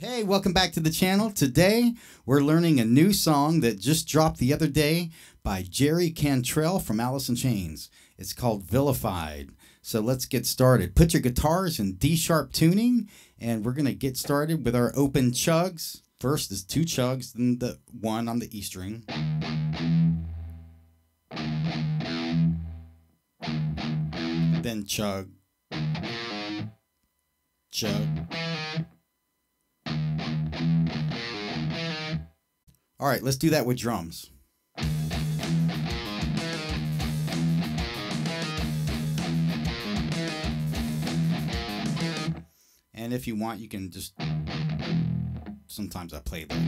Hey, welcome back to the channel. Today we're learning a new song that just dropped the other day by Jerry Cantrell from Alice in Chains. It's called Vilified. So let's get started. Put your guitars in D sharp tuning, and we're going to get started with our open chugs. First is two chugs, then the one on the E string. Then chug, chug. All right, let's do that with drums. And if you want, you can just sometimes I play that.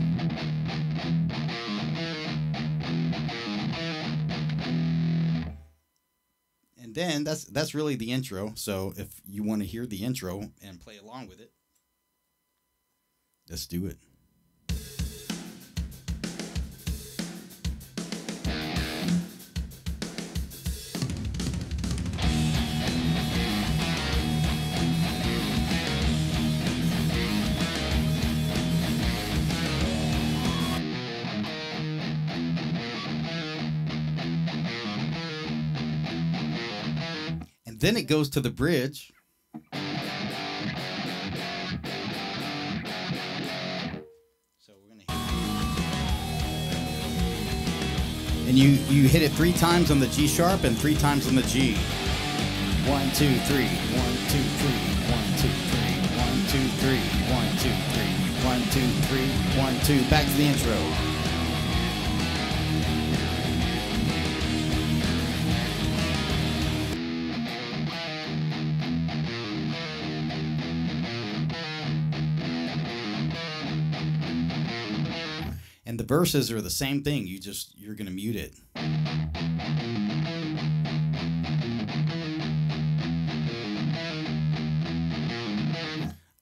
And then that's that's really the intro. So if you want to hear the intro and play along with it, let's do it. Then it goes to the bridge. So we're gonna And you you hit it three times on the G sharp and three times on the G. One, two, three, one, two, three, one, two, three, one, two, three, one, two, three, one, two, three, one, two. Back to the intro. And the verses are the same thing. You just you're gonna mute it.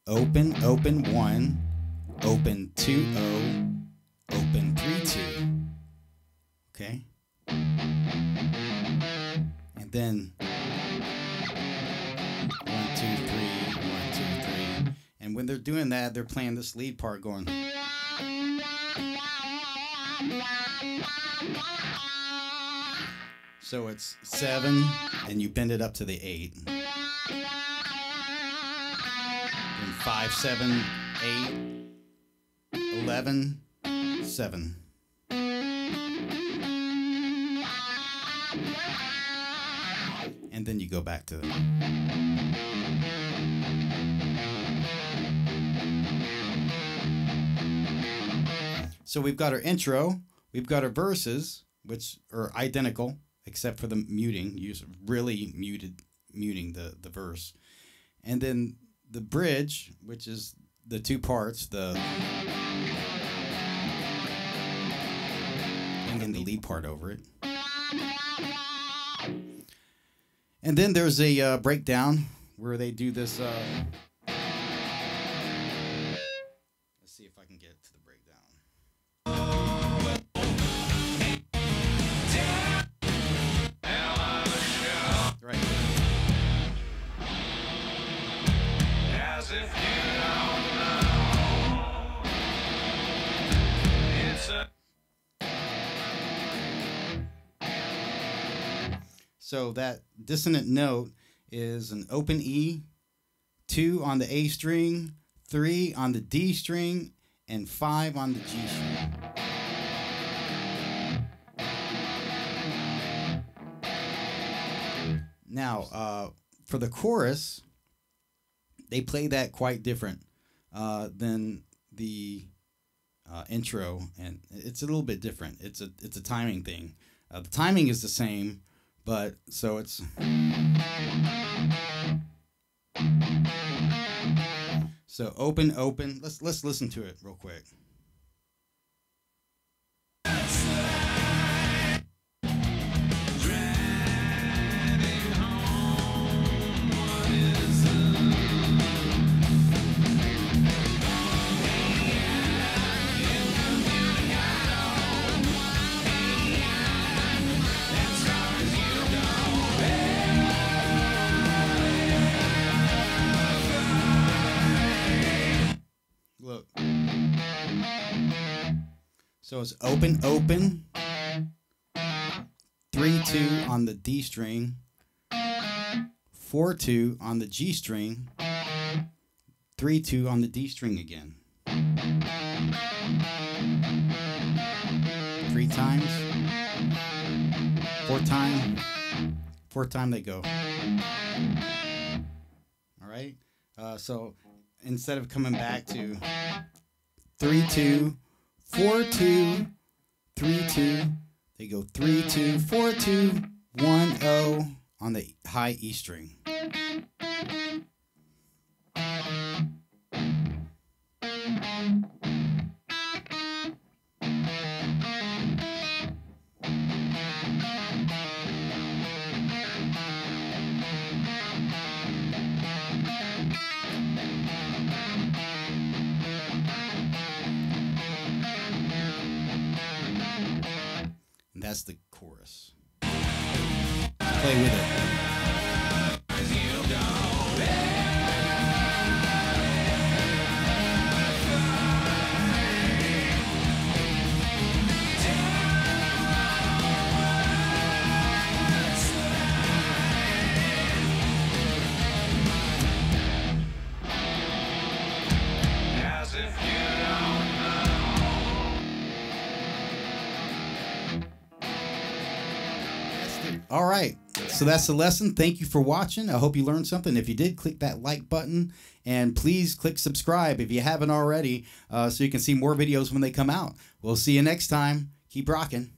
Open, open one, open two O, open three two. Okay. And then one, two, three, one, two, three. And when they're doing that, they're playing this lead part going. So it's seven, and you bend it up to the eight. And five, seven, eight, eleven, seven. And then you go back to So we've got our intro, we've got our verses, which are identical except for the muting. You just really muted muting the the verse, and then the bridge, which is the two parts, the and then the lead part over it. And then there's a uh, breakdown where they do this. Uh, let's see if I can get to the breakdown. So that dissonant note is an open E, two on the A string, three on the D string, and five on the G string. Now, uh, for the chorus, they play that quite different uh, than the uh, intro, and it's a little bit different. It's a it's a timing thing. Uh, the timing is the same, but so it's. So open, open. Let's let's listen to it real quick. So it's open, open. Three, two on the D string. Four, two on the G string. Three, two on the D string again. Three times. Four time. Fourth time they go. All right. Uh, so instead of coming back to three, two, four, two, three, two, they go three, two, four, two, one, oh on the high E string. That's the chorus. Play with it. All right. So that's the lesson. Thank you for watching. I hope you learned something. If you did, click that like button and please click subscribe if you haven't already uh, so you can see more videos when they come out. We'll see you next time. Keep rocking.